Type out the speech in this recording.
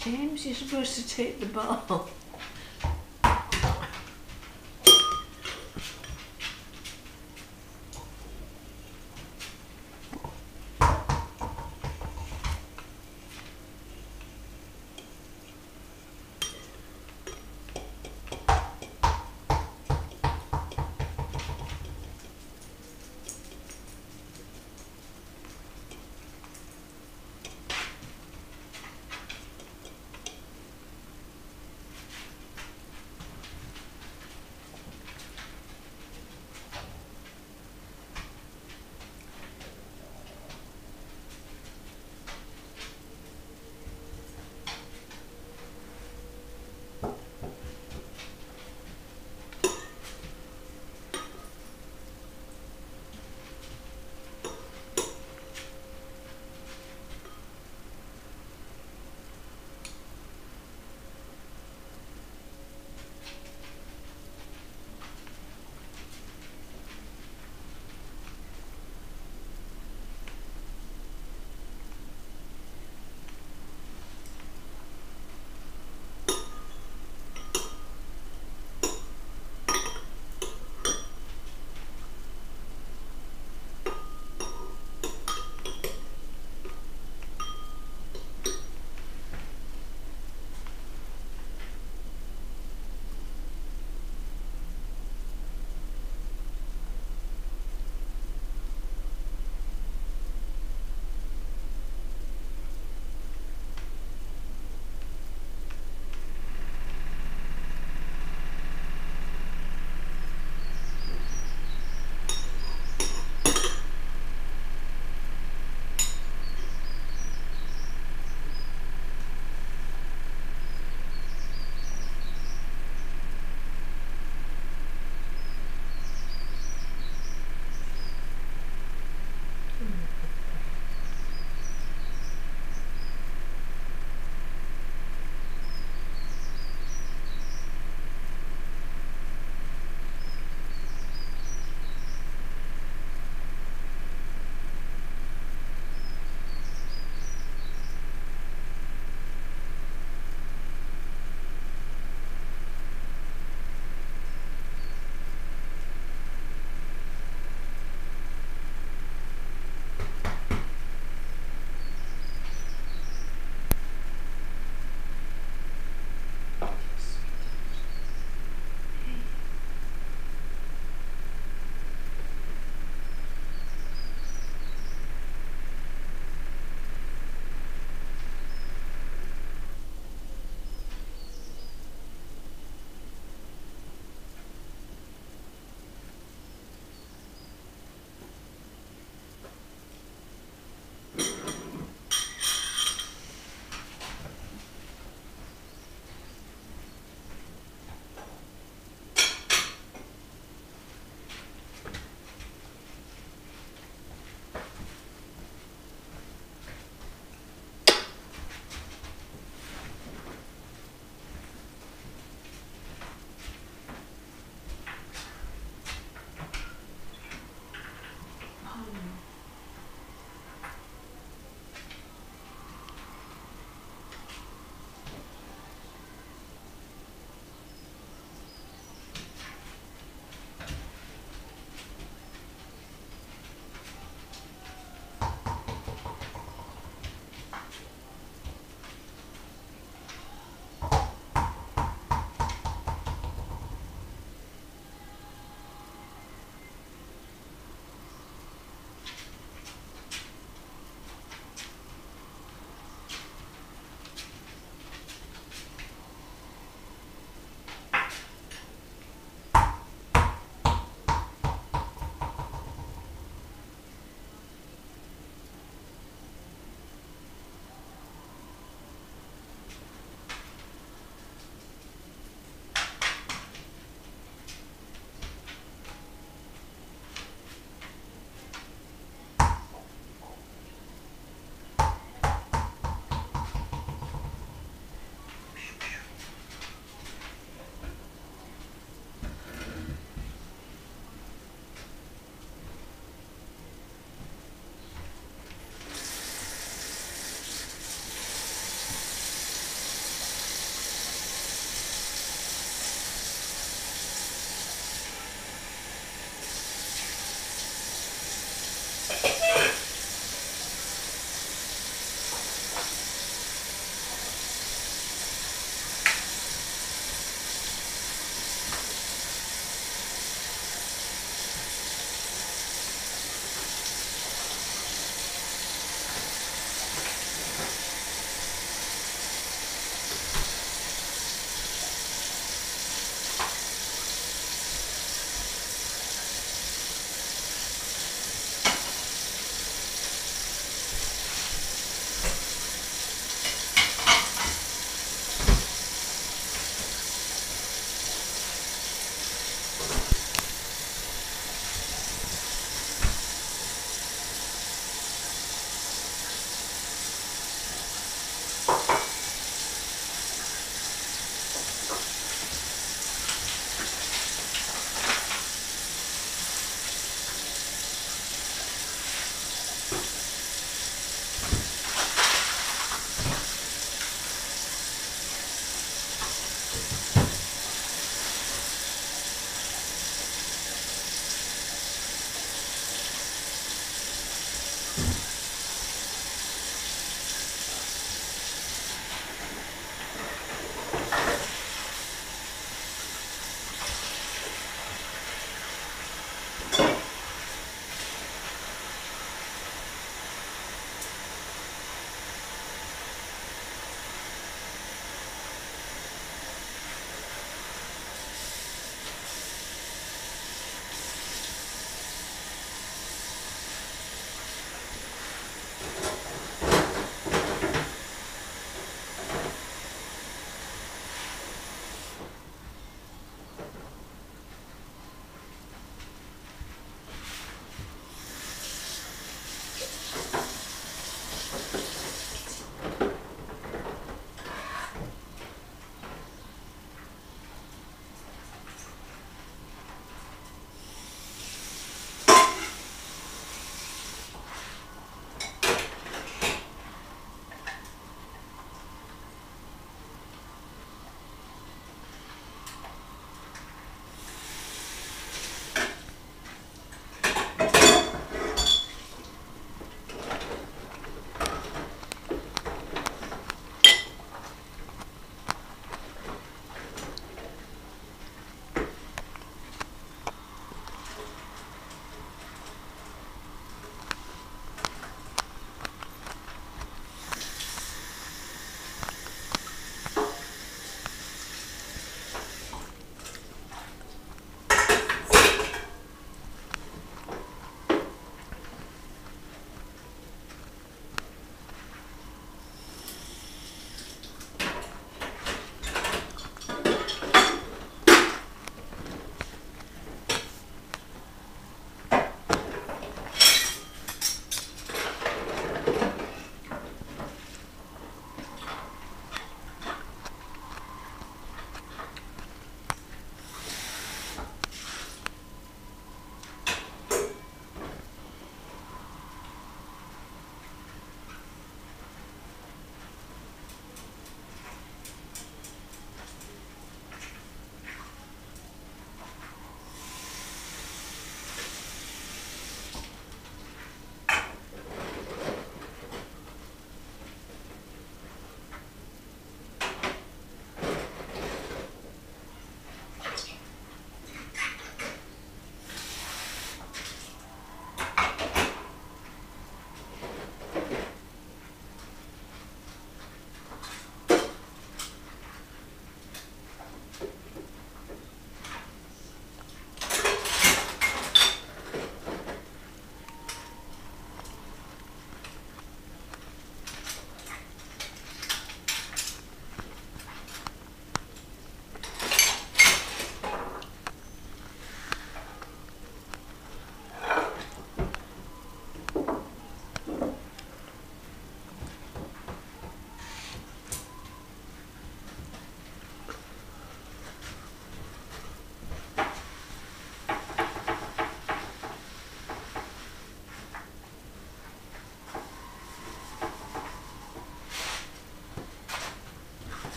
James, you're supposed to take the ball.